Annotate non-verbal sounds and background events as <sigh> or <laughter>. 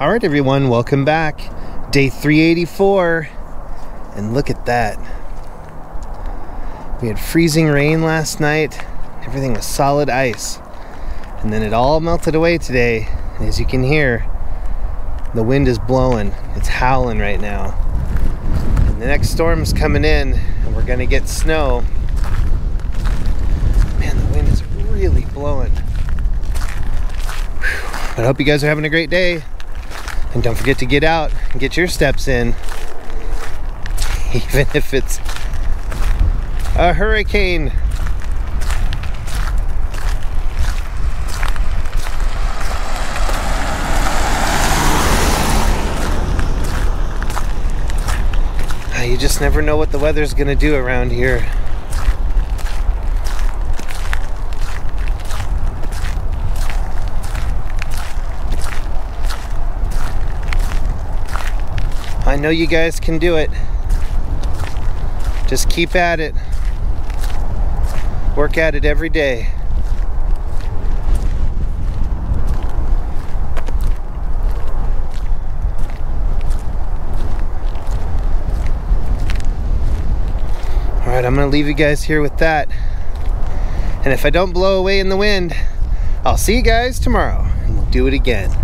All right, everyone, welcome back. Day 384. And look at that. We had freezing rain last night. Everything was solid ice. And then it all melted away today. And as you can hear, the wind is blowing. It's howling right now. And the next storm's coming in, and we're gonna get snow. Man, the wind is really blowing. Whew. I hope you guys are having a great day. And don't forget to get out and get your steps in. <laughs> Even if it's a hurricane. Ah, You just never know what the weather's gonna do around here. I know you guys can do it. Just keep at it. Work at it every day. All right, I'm gonna leave you guys here with that. And if I don't blow away in the wind, I'll see you guys tomorrow and we'll do it again.